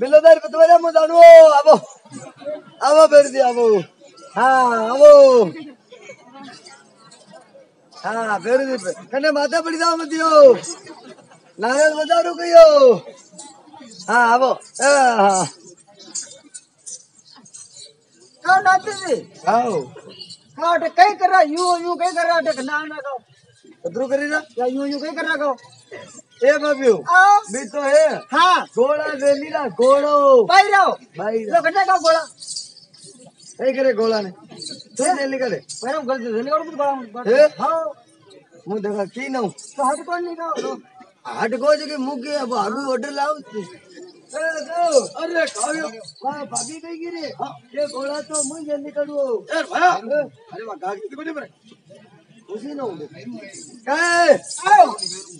ಬಿಲ್ಲದಾರಿ ಬತ್ತವರ ಮುಂದಾಣು ಅವೋ ಅವ ಬೆರ್ದಿ ಅವು ಹಾ ಅವು ಹಾ ಬೆರ್ದಿ ಕಣ್ಣೆ ಮಾತಾ ಬಡಿದ ಮದ್ಯೋ ನಾರಾಯಣ ಬಂದವರು ಕೈಯೋ ಹಾ ಅವೋ ಹಾ ನಾಚ್ತಿದ್ದಿ ಹೌ ಕಾಟ ಕೈ ಕರ ಯು ಯು ಕೈ ಕರ ನಾನ್ ಅದ್ರು ಕರೀರ ಯು ಯು ಕೈ ಕರ ए बाबू भी तो है हाँ गोड़ा बेली ना गोड़ो भाई रहो भाई लो कटना का गोड़ा ए करे गोड़ा ने तू दिल्ली करे मैं हम गलती दिल्ली और कुछ गोड़ा ए हाँ मु देखा की ना तो हट कौन नहीं का हट को जो के मुँह के अब आगू ऑर्डर लाओ अरे भाभी गई गिरे ये घोड़ा तो मुझे निकलू अरे वाह गाड़ी तो कोने पर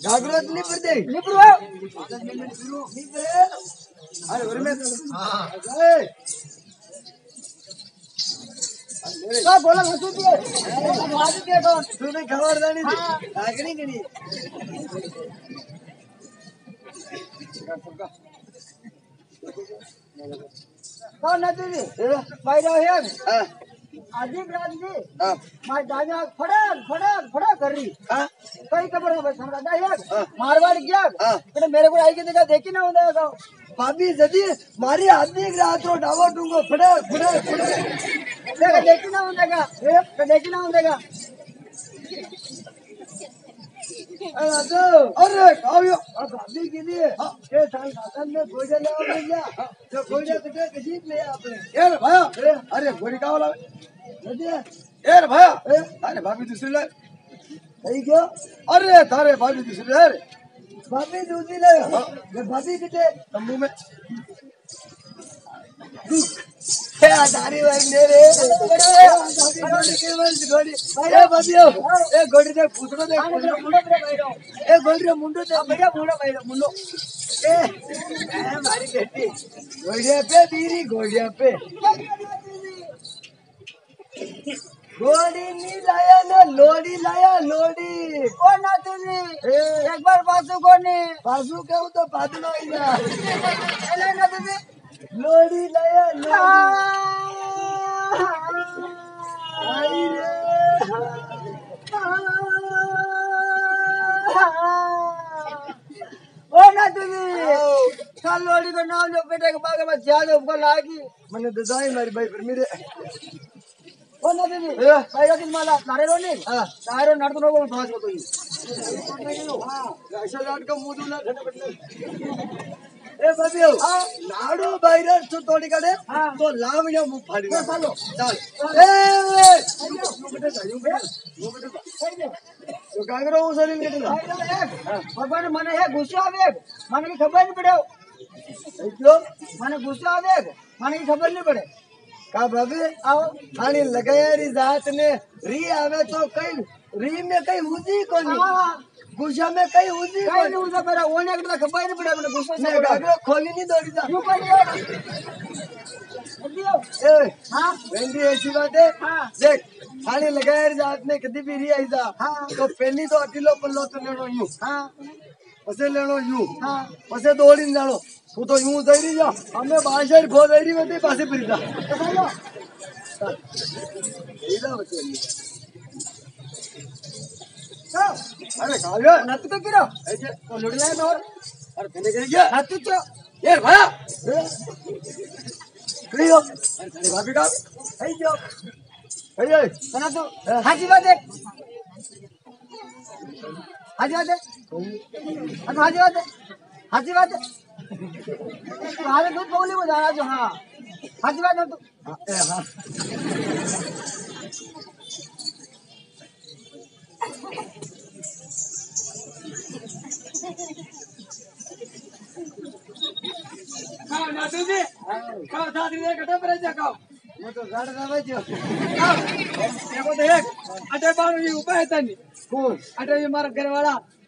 જાગૃત ની પડે નીકળો નીકળે અરે વરમે હા કા બોલા હસુ તું વાજ દે તો તું ખબર જાણી છે લાગણી ગણી કોણ નથી બાઈ રહ્યો હે હા आदिम राज जी मार दाने आग फड़क फड़क कर रही। कई खबर है बस हमरा दाया मारवाड़ गया। मैंने मेरे को आई के देखा देखी ना होता है भाभी जदी मारी आदमी रात रो डावा डूंगो फड़क फड़क फड़क देखी ना होता है देखी ना होता है अरे भाभी अरे गोरी का वाला यार भैया अरे भाभी दूसरी लाए सही क्यों अरे तारे भाभी दूसरी लाए भाभी दूसरी लाए भाभी कितने तंबू में ए आ तारी वांग दे रे गोड़ी के ए गोड़ी दे पूछड़ो दे ए गोड़ी रे मुंडो दे बढ़िया मुंडो भाई मुंडो ए ए, मारी बेटी। गोड़िया पे बीरी गोड़िया पे। गोड़ी नहीं लाया ना लोड़ी लाया लोड़ी। कौन नाते जी एक बार पासू कौन नहीं बाजू कहूँ तो पादलो ही ना। नाते जी लोड़ी लाया ओ ना तुझे था लोड़ी का तो नाम जो बेटे के बागे में ज़्यादा ऊपर लाएगी मैंने तो ददाई मेरी भाई पर मेरे। ओ ना तुझे भाई का कितना ला लारे रोने? हाँ। लारे नड़ तो को भाग को तो ये ऐसा लाट का मुँह दूला ठंडा એ બાબીઓ નાડુ બહાર તો તોડી કાઢે. હા. તો લાવણ્યો મું ફાડી. ચાલો. ચાલ. એ તો કાંગરો હું સરીને કેટલા? ભગવાન મને હે ગુસ્સો આવે મને કઈ ખબર નહીં પડ્યો એટલો? મને ગુસ્સો આવે મને ખબર નહીં પડે. કા ભાભી? આવો. ખાણી લગાયેલી જાત ને રી આવે તો કઈ રી में કઈ ઉજી કોની? હા. ગુસ્સા મે કઈ ઉજી કઈ ન ઉજા મેરા ઓને એકડા ખબર ન પડે મને ગુસ્સો છે એકડા ખોલી ની દોડી જા હું કરી અડિયો એ હા વેંડી એસી વાત હે હા દેખ ખાલી લગાયર જાત ને કદી બી રી આઈ જા હા તો પેલી તો અટીલો પલ્લો તો લેણો યુ હા પછી લેણો યુ હા પછી દોડીને જાણો હું તો યુ જઈ રહી જા અમે બાજાર ખો જઈ રહી હતી પાસે ફરી જા ઈલા બચે अरे काव्य नतु तो किरो ऐसे तो लुड़िया है और अरे पहले कह गया नतु तो ये भाया कहियो अरे तेरे भाभी का। ऐ जो ऐ ऐ सुना तो। हाजी बात है हाजी बात है हाँ, तो हाजी बात है हाजी बात है तुम्हारे दूध बोली वो जो हाँ। हाजी बात है तो हाँ, ए हाँ हाँ नातू जी कहाँ था दिन कटे पर जाओ मैं तो गाड़ दवा जो देखो देख अटे बाणु ये ऊपर है तनी कौन अटे ये मारा घर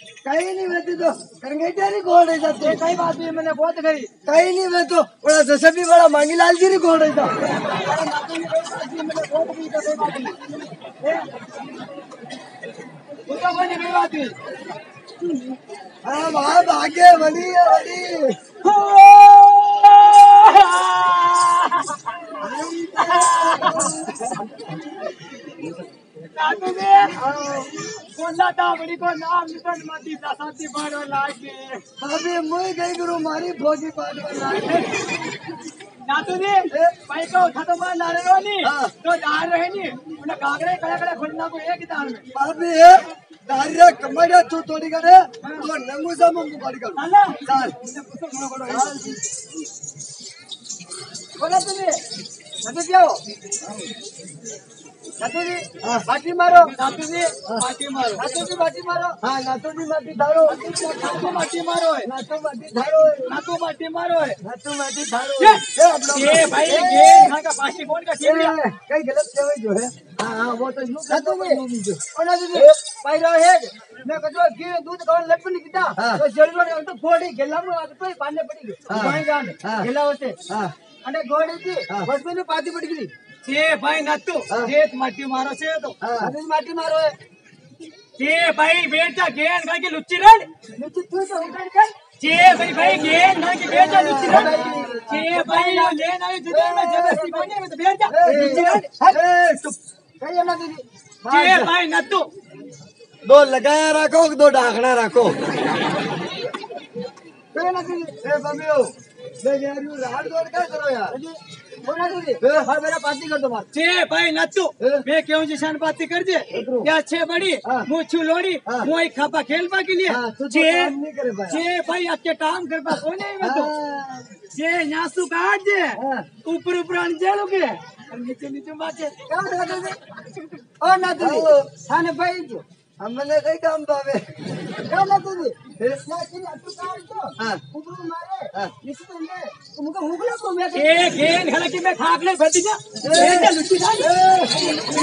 कहीं नहीं मैं तो करंगेटा नहीं घोड़ रही कई बात भी मैंने बहुत करी। कहीं नहीं मैं तो बड़ा जसबी बड़ा मांगी लाल जी नहीं घोड़ रही था भी हाँ वहाँ भागे बनी है बनी। बोला था बड़ी को नाम निकल मती शांति बारो लागे अभी मुझे गई गुरु मारी भोगी पाट बना नातू जी भाई को उठा तो मार नारे रोनी। तो डाल रहे नी उन्हें कागरे कड़ा कड़ा खुलना को एक दाल में है दारिया कमरिया तू तोड़ी करे तो नंगू सा मुंगू पाड़ी कर साला साल बोला तुम्हें नातू जी आओ બાટી મારો. બાટી મારો. બાટી મારો. હા નાતુજી બાટી ધારો. નાતુ બાટી મારો નાતુ બાટી ધારો નાતુ બાટી મારો નાતુ બાટી ધારો એ ભાઈ. ગેમ કઈ ગલત કહેવાય જો હે? અને ગોડી થી પાછી પડી ગઈ છે ભાઈ નતું જેત માટી મારો છે તો હવે માટી મારો હે છે ભાઈ બેટા ગેન ભાઈ કે લુચ્ચી રે લુચ્ચી તું તો ઉકળ કે છે ભાઈ ભાઈ ગેન ના કે બેટા લુચ્ચી રે છે ભાઈ ના લે ના જુદે મે જબરસ્તી કોને મે તો બેટા લુચ્ચી રે કઈ એમાં દીદી છે ભાઈ નતું દો લગાયા રાખો દો ડાખણા રાખો કઈ નથી એ સમીઓ લે યાર યુ રાડ દોડ કા કરો યાર મેરા પાતી કરતો માર છે ભાઈ નાચો મે કેવું છે શાન પાતી કરજે ત્યાં છે બડી હું છું લોડી હું અહીં ખાપા ખેલવા કે લીએ છે છે ભાઈ આપકે કામ કરવા કોને આવ્યો તો છે નાસુ કાઢ જે ઉપર ઉપર અંજે લોકે નીચે નીચે માચે ઓ નાદરી સાને ભાઈ જો हमने कई काम पावे। बोला तुझे ना तुझे अटू काम तो हाँ। कुबरू मारे। हाँ। निश्चित में तुमको हुगला को तो मैं तो- ए गेन हला कि मैं खाक ले फटी जा ए लुटी जा।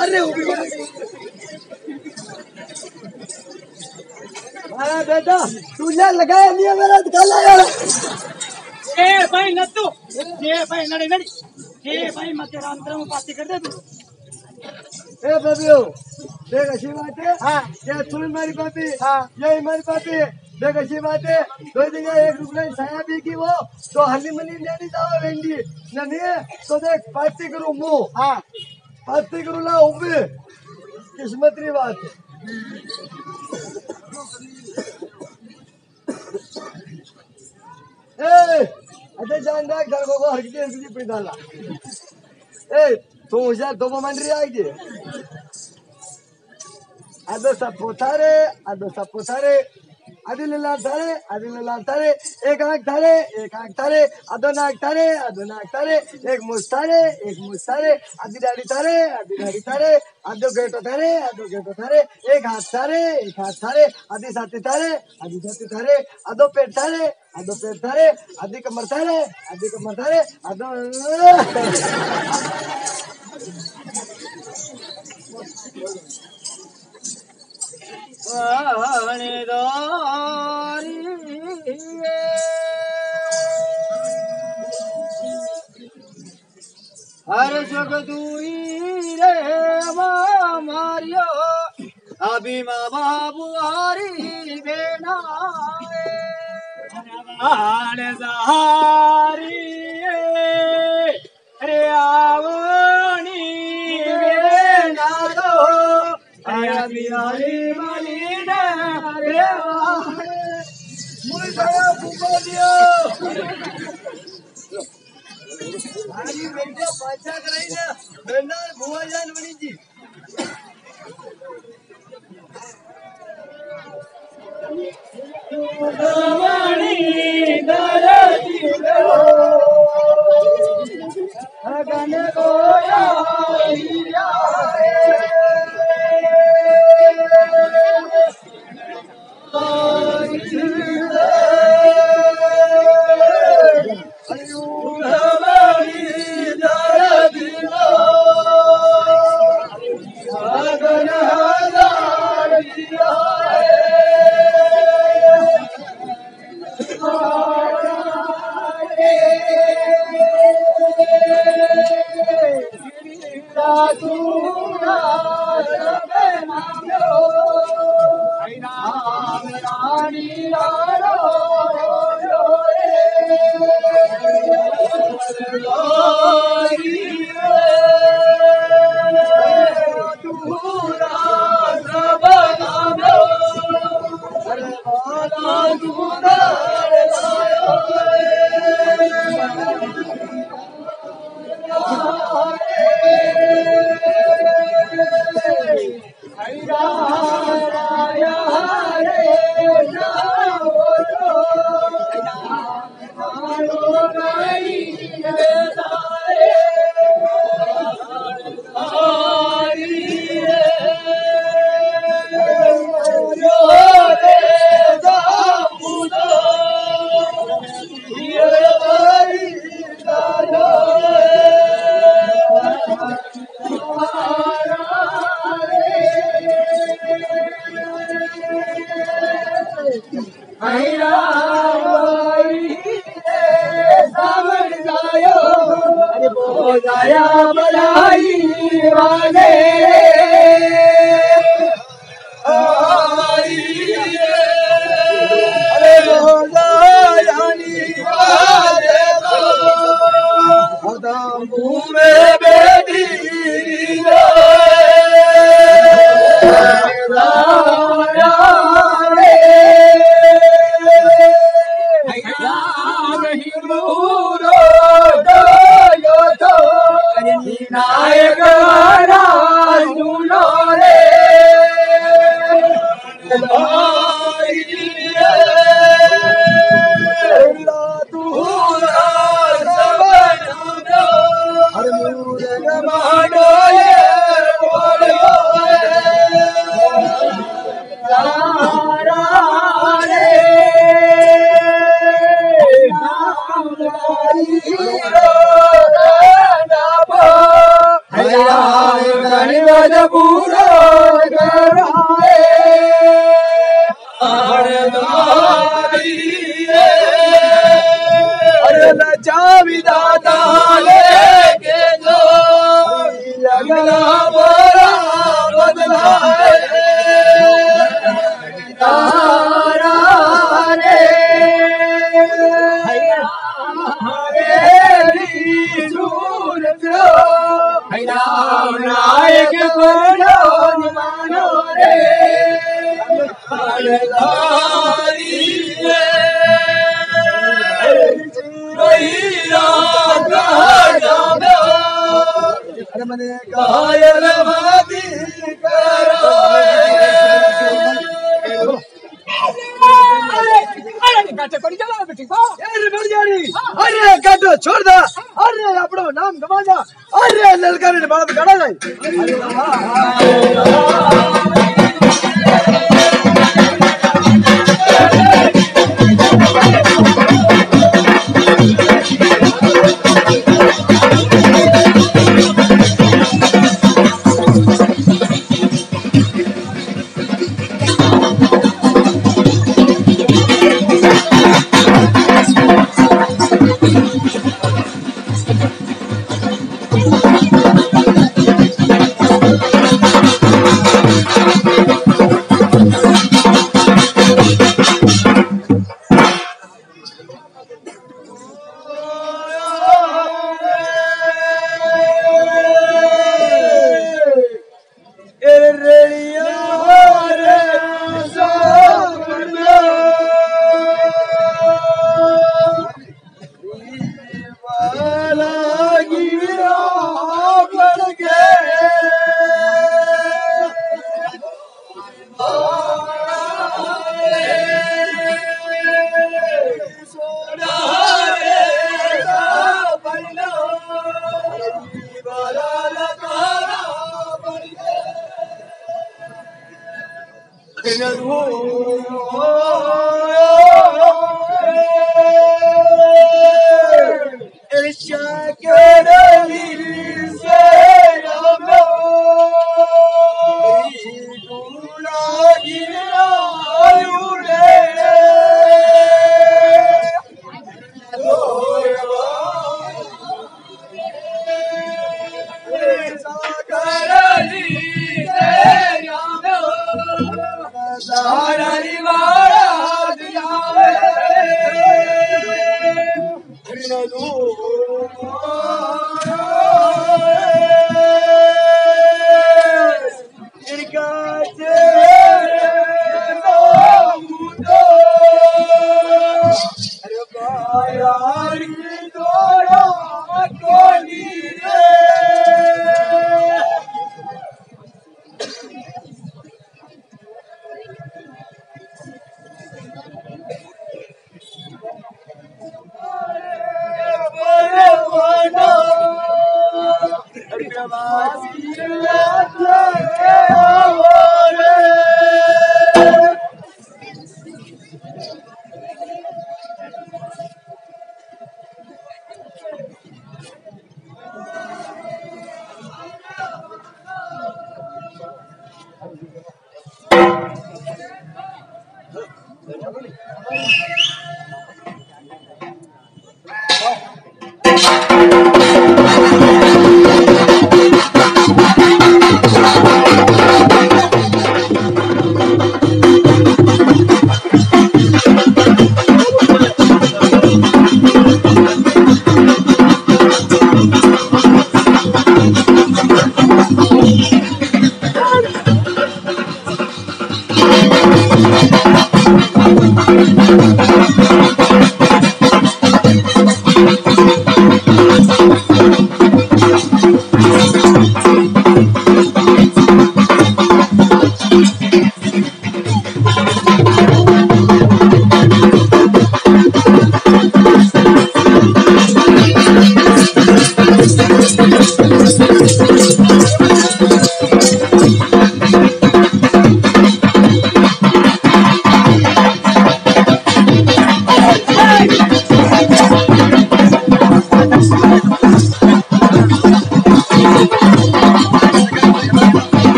अरे उबी हाँ बेटा तू लगाया नहीं मेरा गला ఏ పై నద్దు ఏ పై నడి నడి ఏ పై మధ్య రాంతరం పాతి కడదు ఏ బాబు देख अच्छी बात है? हाँ। ये तुम हमारी पापी हाँ। ये हमारी पापी देख अच्छी बात है? दो जगह एक रुपये छाया भी की वो तो हली मनी नहीं जाओ वेंडी। नहीं तो देख पाती करू मु। हाँ। पाती करूँ ना उम्र किस्मत की बात है। ಅದೇ ಜಾನ್ದಾಗ ದರ್ಗೋಗ ಹರಗಿದೆ ಹರಗಿದೆ ಬಿಡಲ್ಲ ಏ ತೂ ಹುಷಾರ್ ತಗೊಂಬಂದ್ರಿ ಆಗಿ ಅದು ಸಪ್ಪೋತಾರೆ ಅದು ಸಪ್ಪೋತಾರೆ ಅದಿಲ್ಲೆಲ್ಲ ಅಂತಾರೆ ಅದಿಲ್ಲೆಲ್ಲ ಅಂತಾರೆ ಏಕ ಹಾಕ್ತಾರೆ ಏಕ ಹಾಕ್ತಾರೆ ಅದನ್ನ ಹಾಕ್ತಾರೆ ಅದನ್ನ ಹಾಕ್ತಾರೆ ಏಕ್ ಮುಸ್ತಾರೆ ಏಕ್ ಮುಸ್ತಾರೆ ಅದಿನ ಅಡಿತಾರೆ ಅದಿನ ಅಡಿತಾರೆ ಅದು ಗೇಟೋತಾರೆ ಅದು ಗೇಟೋತಾರೆ ಏಕ್ ಹಾಕ್ತಾರೆ ಏಕ್ ಹಾಕ್ತಾರೆ ಅದಿ ಸತ್ತುತ್ತಾರೆ ಅದಿ ಸತ್ತುತ್ತಾರೆ ಅದು ಪೆಟ್ತಾರೆ ಅದು ಸೇರ್ತಾರೆ ಅದಕ್ಕೆ ಬರ್ತಾರೆ ಅದಕ್ಕೆ ಬರ್ತಾರೆ ಅದು हर सुख दूरी रे मारियो अभी माँ बाबू हरी बेना ஆனசாரி ரேயாவோனி வேணாதோ அயமியாலி மலின ரேவானே முழுதா புகதியோ? ஆரி வெட்ட பச்சா கரைன வெண்ணா புவாஜான் வணிஜி ಮಣಿ ದರದಿರೋ Hare Rama. Allah Krishna's.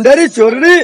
मुंडेरी चोरड़ी